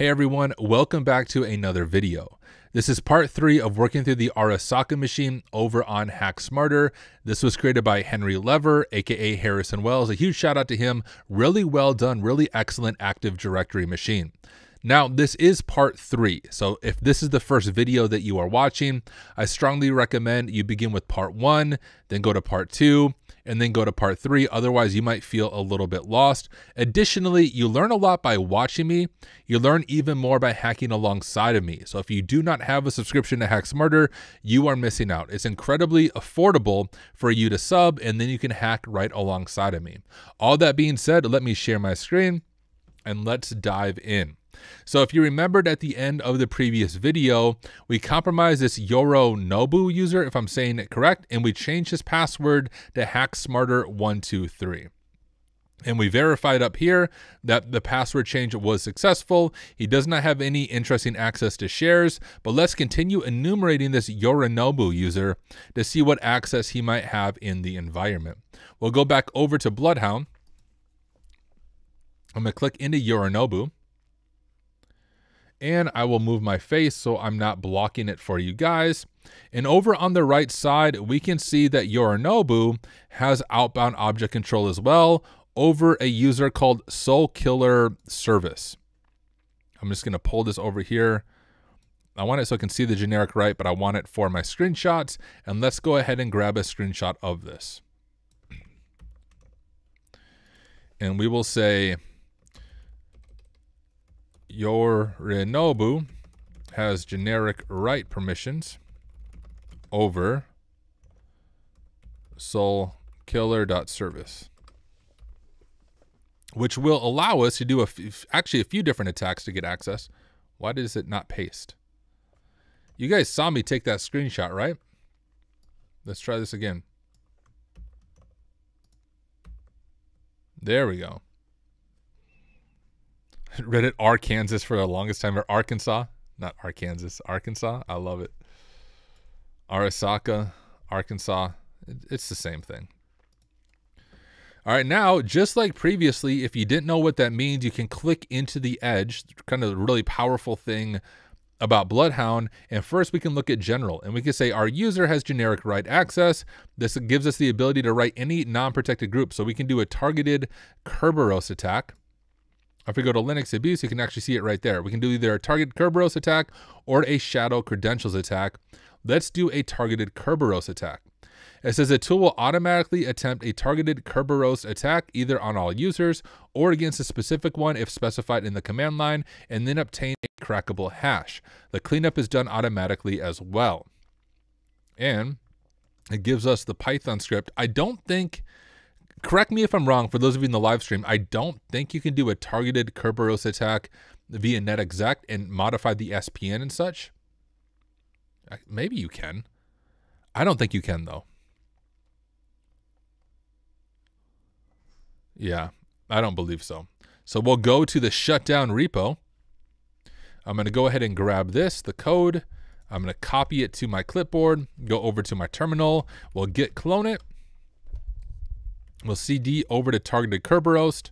Hey everyone, welcome back to another video. This is part three of working through the Arasaka machine over on Hack Smarter. This was created by Henry Lever, aka Harrison Wells. A huge shout out to him. Really well done, really excellent Active Directory machine. Now, this is part three. So if this is the first video that you are watching, I strongly recommend you begin with part one, then go to part two, and then go to part three. Otherwise, you might feel a little bit lost. Additionally, you learn a lot by watching me. You learn even more by hacking alongside of me. So if you do not have a subscription to Hack Smarter, you are missing out. It's incredibly affordable for you to sub, and then you can hack right alongside of me. All that being said, let me share my screen and let's dive in. So if you remembered at the end of the previous video, we compromised this Yorinobu user, if I'm saying it correct, and we changed his password to HackSmarter123. And we verified up here that the password change was successful. He does not have any interesting access to shares, but let's continue enumerating this Yorinobu user to see what access he might have in the environment. We'll go back over to Bloodhound. I'm to click into Yorinobu and I will move my face so I'm not blocking it for you guys. And over on the right side, we can see that Yorinobu has outbound object control as well over a user called Soul Killer Service. I'm just going to pull this over here. I want it so I can see the generic right, but I want it for my screenshots. And let's go ahead and grab a screenshot of this. And we will say Yorinobu has generic write permissions over soulkiller.service, which will allow us to do a actually a few different attacks to get access. Why does it not paste? You guys saw me take that screenshot, right? Let's try this again. There we go. Reddit Arkansas for the longest time, or Arkansas, not Arkansas, Arkansas. I love it. Arasaka, Arkansas. It's the same thing. All right, now, just like previously, if you didn't know what that means, you can click into the edge, kind of the really powerful thing about Bloodhound. And first, we can look at general and we can say our user has generic write access. This gives us the ability to write any non protected group. So we can do a targeted Kerberos attack. If we go to Linux abuse, you can actually see it right there. We can do either a target Kerberos attack or a shadow credentials attack. Let's do a targeted Kerberos attack. It says a tool will automatically attempt a targeted Kerberos attack either on all users or against a specific one if specified in the command line and then obtain a crackable hash. The cleanup is done automatically as well. And it gives us the Python script. I don't think correct me if I'm wrong, for those of you in the live stream, I don't think you can do a targeted Kerberos attack via netexec and modify the SPN and such. Maybe you can. I don't think you can, though. Yeah, I don't believe so. So we'll go to the shutdown repo. I'm going to go ahead and grab this, the code. I'm going to copy it to my clipboard, go over to my terminal. We'll git clone it. We'll CD over to targeted Kerberos,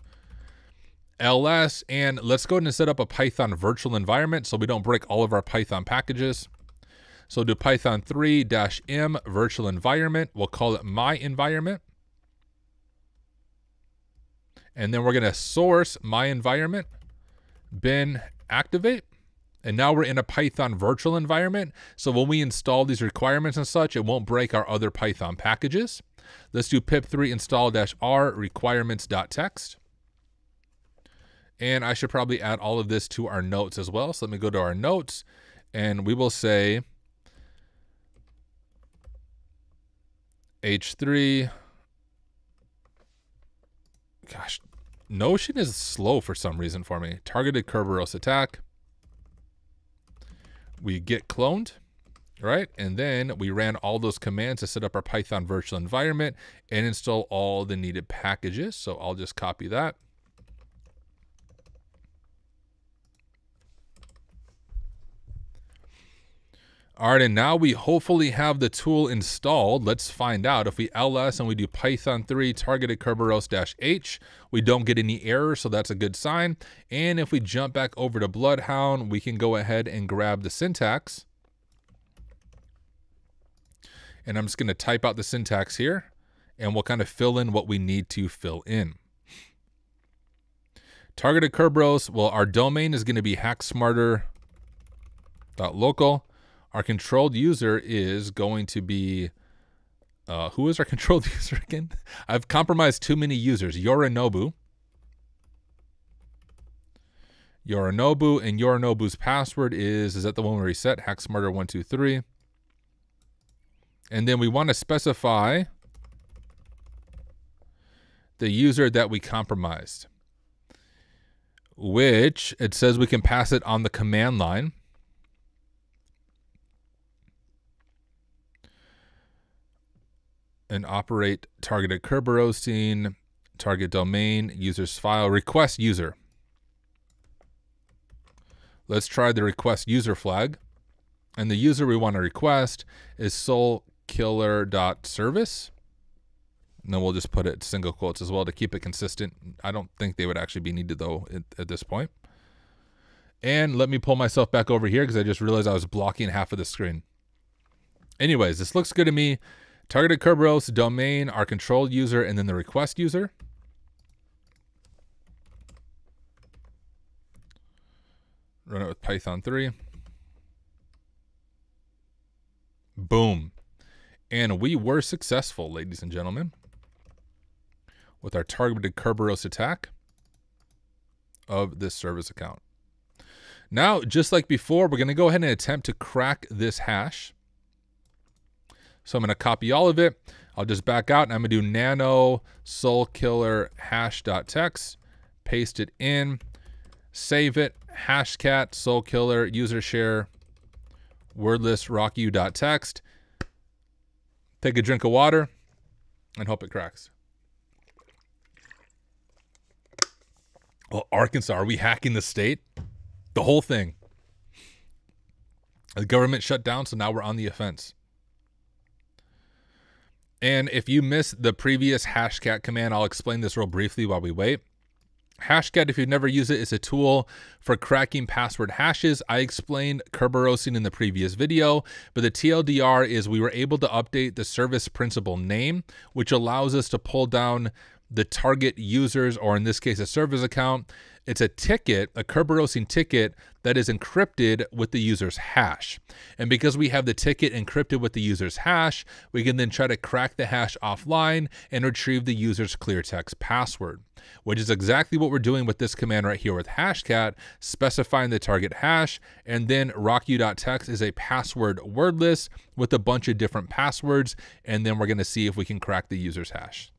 ls, and let's go ahead and set up a Python virtual environment so we don't break all of our Python packages. So do Python 3-m virtual environment. We'll call it my environment. And then we're going to source my environment, bin activate. And now we're in a Python virtual environment. So when we install these requirements and such, it won't break our other Python packages. Let's do pip3 install-r requirements.txt. And I should probably add all of this to our notes as well. So let me go to our notes and we will say H3. Gosh, Notion is slow for some reason for me. Targeted Kerberos attack. We get cloned right? And then we ran all those commands to set up our Python virtual environment and install all the needed packages. So I'll just copy that. All right, and now we hopefully have the tool installed. Let's find out. If we ls and we do python 3 targeted kerberos dash h, we don't get any errors, so that's a good sign. And if we jump back over to Bloodhound, we can go ahead and grab the syntax. And I'm just going to type out the syntax here, and we'll kind of fill in what we need to fill in. Targeted Kerberos, well, our domain is going to be hacksmarter.local. Our controlled user is going to be, uh, who is our controlled user again? I've compromised too many users. Yorinobu. Yorinobu, and Yorinobu's password is, is that the one we reset? Hacksmarter123. And then we want to specify the user that we compromised, which it says we can pass it on the command line. and operate targeted Kerberos scene, target domain, user's file, request user. Let's try the request user flag. And the user we want to request is soulkiller.service. And then we'll just put it single quotes as well to keep it consistent. I don't think they would actually be needed though at, at this point. And let me pull myself back over here because I just realized I was blocking half of the screen. Anyways, this looks good to me. Targeted Kerberos, domain, our controlled user, and then the request user. Run it with Python 3. Boom. And we were successful, ladies and gentlemen, with our targeted Kerberos attack of this service account. Now, just like before, we're going to go ahead and attempt to crack this hash. So I'm going to copy all of it. I'll just back out and I'm going to do nano soul killer hash.txt, paste it in, save it, hashcat soul killer user share wordless rockyou.txt. Take a drink of water and hope it cracks. Well, Arkansas, are we hacking the state? The whole thing. The government shut down, so now we're on the offense. And if you missed the previous hashcat command, I'll explain this real briefly while we wait. Hashcat, if you've never used it, is a tool for cracking password hashes. I explained Kerberosing in the previous video, but the TLDR is we were able to update the service principal name, which allows us to pull down the target users, or in this case, a service account, it's a ticket, a Kerberosing ticket that is encrypted with the user's hash. And because we have the ticket encrypted with the user's hash, we can then try to crack the hash offline and retrieve the user's clear text password, which is exactly what we're doing with this command right here with hashcat, specifying the target hash, and then rockyou.txt is a password wordless with a bunch of different passwords, and then we're gonna see if we can crack the user's hash.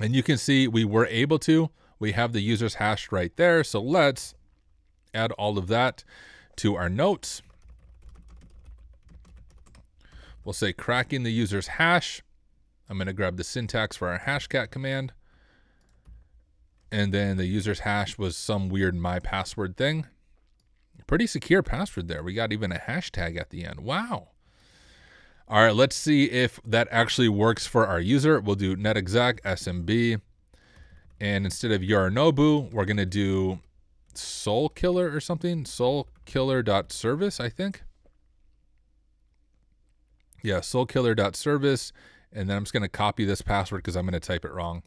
And you can see we were able to. We have the user's hash right there. So let's add all of that to our notes. We'll say cracking the user's hash. I'm going to grab the syntax for our hashcat command. And then the user's hash was some weird my password thing. Pretty secure password there. We got even a hashtag at the end. Wow. All right, let's see if that actually works for our user. We'll do netexec smb. And instead of Yorinobu, we're going to do Soul Killer or something. Soulkiller.service, I think. Yeah, soulkiller.service. And then I'm just going to copy this password because I'm going to type it wrong.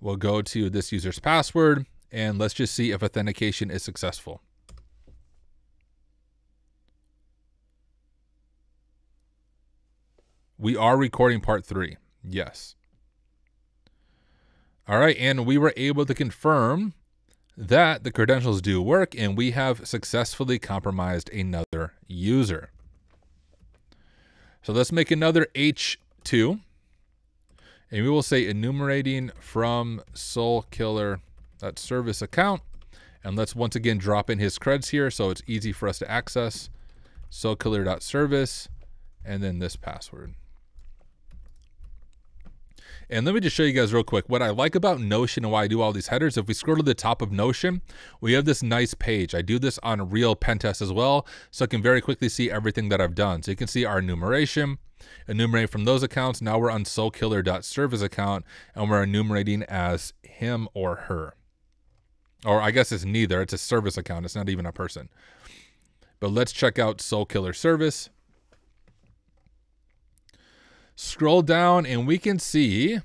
We'll go to this user's password and let's just see if authentication is successful. We are recording part three. Yes. All right, and we were able to confirm that the credentials do work and we have successfully compromised another user. So let's make another H2 and we will say enumerating from soul killer that service account. And let's once again drop in his creds here so it's easy for us to access soulkiller.service and then this password. And let me just show you guys real quick what I like about Notion and why I do all these headers. If we scroll to the top of Notion, we have this nice page. I do this on real pen test as well, so I can very quickly see everything that I've done. So you can see our enumeration, enumerate from those accounts. Now we're on soulkiller.service account and we're enumerating as him or her. Or I guess it's neither. It's a service account. It's not even a person. But let's check out Soul Killer Service. Scroll down and we can see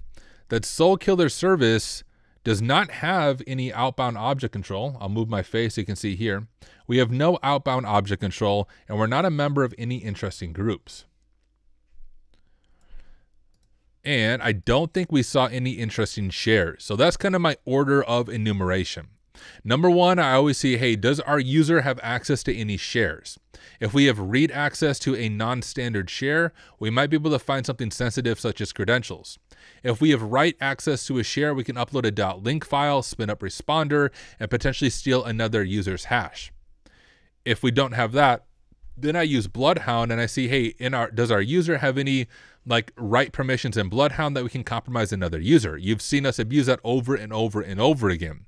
that Soul Killer Service does not have any outbound object control. I'll move my face so you can see here. We have no outbound object control and we're not a member of any interesting groups. And I don't think we saw any interesting shares. So that's kind of my order of enumeration. Number one, I always see, hey, does our user have access to any shares? If we have read access to a non-standard share, we might be able to find something sensitive such as credentials. If we have write access to a share, we can upload a .link file, spin up responder, and potentially steal another user's hash. If we don't have that, then I use Bloodhound and I see, hey, in our does our user have any like write permissions in Bloodhound that we can compromise another user? You've seen us abuse that over and over and over again.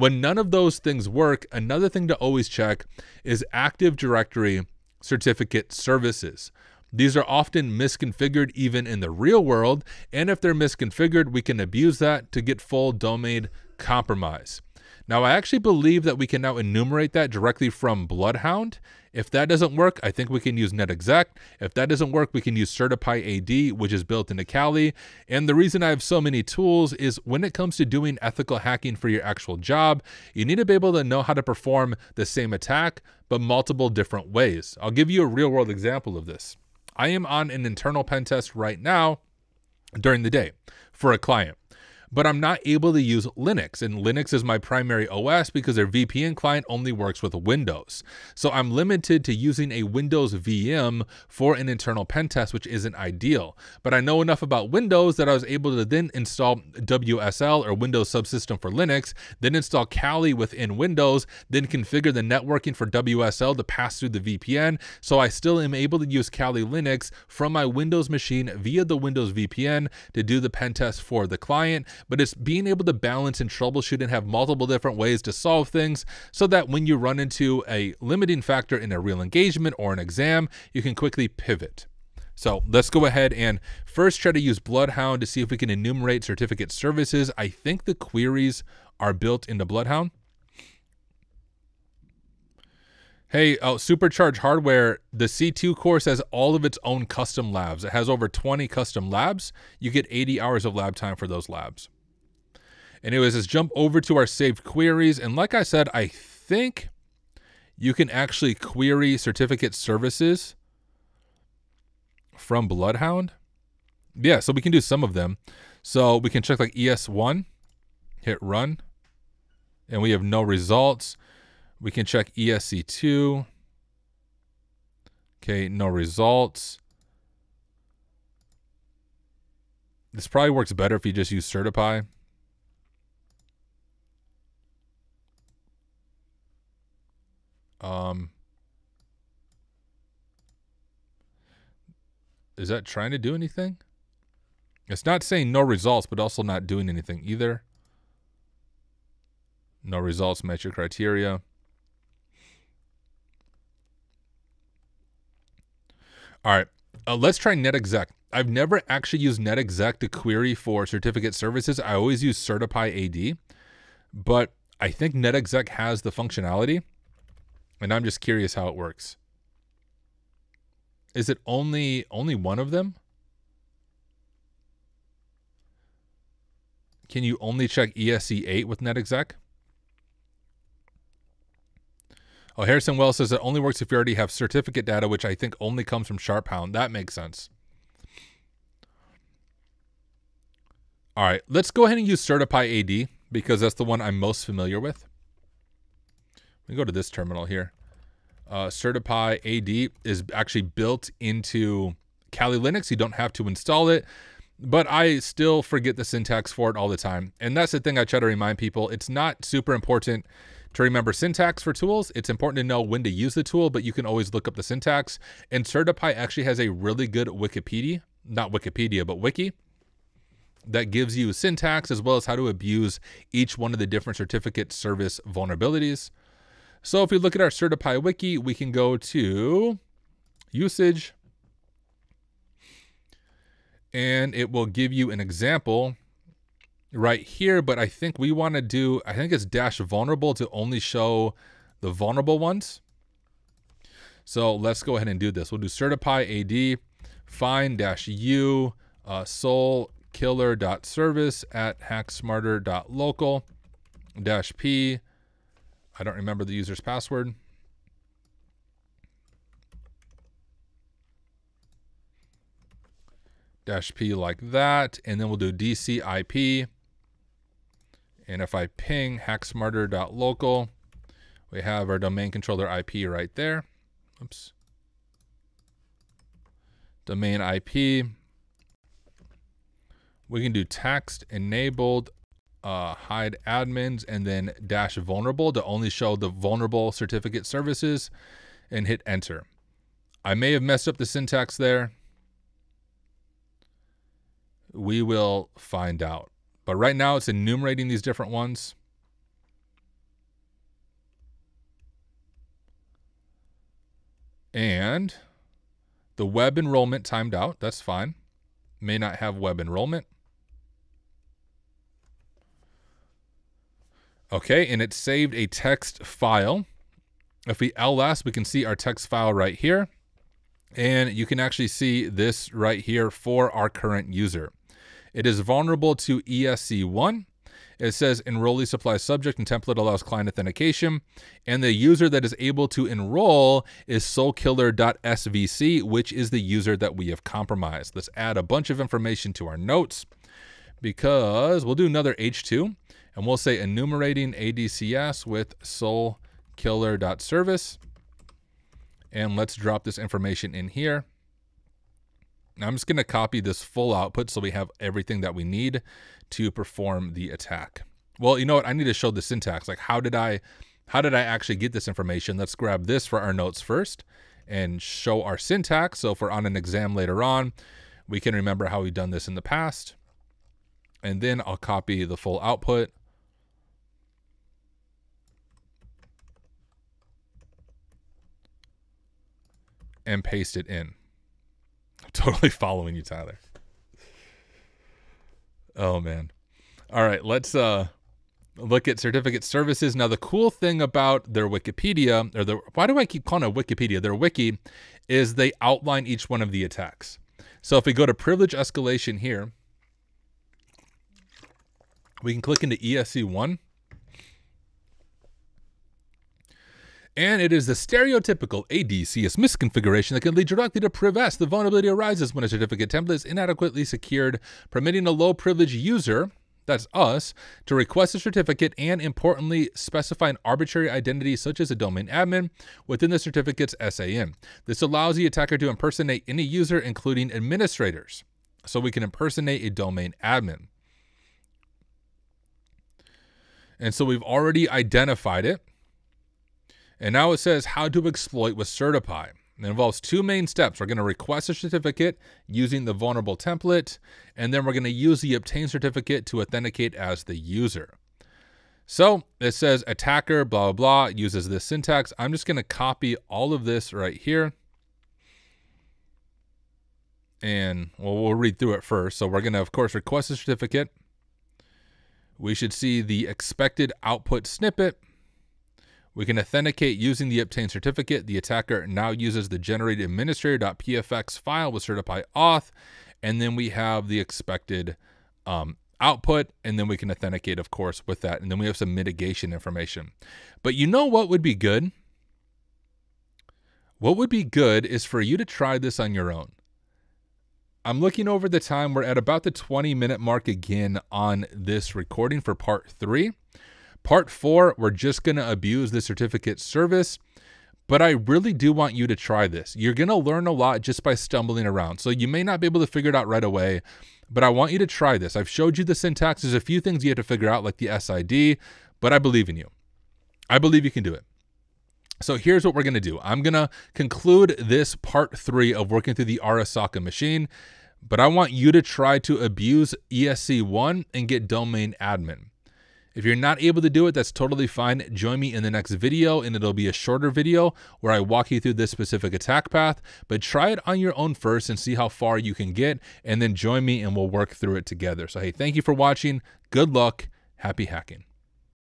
When none of those things work, another thing to always check is Active Directory certificate services. These are often misconfigured even in the real world, and if they're misconfigured, we can abuse that to get full domain compromise. Now, I actually believe that we can now enumerate that directly from Bloodhound. If that doesn't work, I think we can use NetExec. If that doesn't work, we can use Certify AD, which is built into Kali. And the reason I have so many tools is when it comes to doing ethical hacking for your actual job, you need to be able to know how to perform the same attack, but multiple different ways. I'll give you a real world example of this. I am on an internal pen test right now during the day for a client but I'm not able to use Linux. And Linux is my primary OS because their VPN client only works with Windows. So I'm limited to using a Windows VM for an internal pen test, which isn't ideal. But I know enough about Windows that I was able to then install WSL or Windows Subsystem for Linux, then install Kali within Windows, then configure the networking for WSL to pass through the VPN. So I still am able to use Kali Linux from my Windows machine via the Windows VPN to do the pen test for the client but it's being able to balance and troubleshoot and have multiple different ways to solve things so that when you run into a limiting factor in a real engagement or an exam, you can quickly pivot. So let's go ahead and first try to use Bloodhound to see if we can enumerate certificate services. I think the queries are built into Bloodhound. Hey, uh, oh, Supercharge Hardware, the C2 course has all of its own custom labs. It has over 20 custom labs. You get 80 hours of lab time for those labs. Anyways, let's jump over to our saved queries. And like I said, I think you can actually query certificate services from Bloodhound. Yeah, so we can do some of them. So we can check like ES1, hit run, and we have no results. We can check ESC2. Okay, no results. This probably works better if you just use Certify. Um, is that trying to do anything? It's not saying no results, but also not doing anything either. No results match your criteria. All right, uh, let's try NetExec. I've never actually used NetExec to query for certificate services. I always use Certify AD, but I think NetExec has the functionality. And I'm just curious how it works. Is it only only one of them? Can you only check ESC8 with NetExec? Oh, Harrison Wells says it only works if you already have certificate data, which I think only comes from SharpHound. That makes sense. All right, let's go ahead and use Certify AD because that's the one I'm most familiar with. We go to this terminal here. Uh, Certify AD is actually built into Kali Linux. You don't have to install it, but I still forget the syntax for it all the time. And that's the thing I try to remind people. It's not super important to remember syntax for tools. It's important to know when to use the tool, but you can always look up the syntax. And Certify actually has a really good Wikipedia, not Wikipedia, but wiki that gives you syntax as well as how to abuse each one of the different certificate service vulnerabilities. So if we look at our Certipy wiki, we can go to usage and it will give you an example right here, but I think we want to do, I think it's dash vulnerable to only show the vulnerable ones. So let's go ahead and do this. We'll do certipy ad find dash u uh, soul killer dot service at hacksmarter dot local dash p. I don't remember the user's password. Dash p like that, and then we'll do DCIP. And if I ping hacksmarter.local, we have our domain controller IP right there. Oops. Domain IP. We can do text enabled uh, hide admins and then dash vulnerable to only show the vulnerable certificate services and hit enter. I may have messed up the syntax there. We will find out. But right now it's enumerating these different ones. And the web enrollment timed out. That's fine. May not have web enrollment. Okay, and it saved a text file. If we ls, we can see our text file right here. And you can actually see this right here for our current user. It is vulnerable to ESC1. It says enrollee supply subject and template allows client authentication. And the user that is able to enroll is soulkiller.svc, which is the user that we have compromised. Let's add a bunch of information to our notes because we'll do another H2 and we'll say enumerating ADCS with soulkiller.service. And let's drop this information in here. I'm just going to copy this full output so we have everything that we need to perform the attack. Well, you know what? I need to show the syntax. Like how did I how did I actually get this information? Let's grab this for our notes first and show our syntax. So if we're on an exam later on, we can remember how we've done this in the past. And then I'll copy the full output. And paste it in. totally following you, Tyler. Oh man. All right, let's uh look at certificate services. Now the cool thing about their Wikipedia or the why do I keep calling it Wikipedia? Their wiki is they outline each one of the attacks. So if we go to privilege escalation here, we can click into ESC1 And it is the stereotypical ADCS misconfiguration that can lead directly to PrivS. The vulnerability arises when a certificate template is inadequately secured, permitting a low privilege user, that's us, to request a certificate and importantly specify an arbitrary identity such as a domain admin within the certificate's SAN. This allows the attacker to impersonate any user, including administrators. So we can impersonate a domain admin. And so we've already identified it. And now it says how to exploit with Certipy. It involves two main steps. We're going to request a certificate using the vulnerable template, and then we're going to use the obtain certificate to authenticate as the user. So it says attacker, blah, blah, blah, uses this syntax. I'm just going to copy all of this right here. And well, we'll read through it first. So we're going to, of course, request a certificate. We should see the expected output snippet. We can authenticate using the obtained certificate. The attacker now uses the generated administrator.pfx file with certipy auth, and then we have the expected um, output, and then we can authenticate, of course, with that. And then we have some mitigation information. But you know what would be good? What would be good is for you to try this on your own. I'm looking over the time. We're at about the 20 minute mark again on this recording for part three. Part four, we're just going to abuse the certificate service. But I really do want you to try this. You're going to learn a lot just by stumbling around. So you may not be able to figure it out right away, but I want you to try this. I've showed you the syntax. There's a few things you have to figure out, like the SID, but I believe in you. I believe you can do it. So here's what we're going to do. I'm going to conclude this part three of working through the Arasaka machine but I want you to try to abuse ESC1 and get domain admin. If you're not able to do it, that's totally fine. Join me in the next video, and it'll be a shorter video where I walk you through this specific attack path. But try it on your own first and see how far you can get, and then join me and we'll work through it together. So, hey, thank you for watching. Good luck. Happy hacking.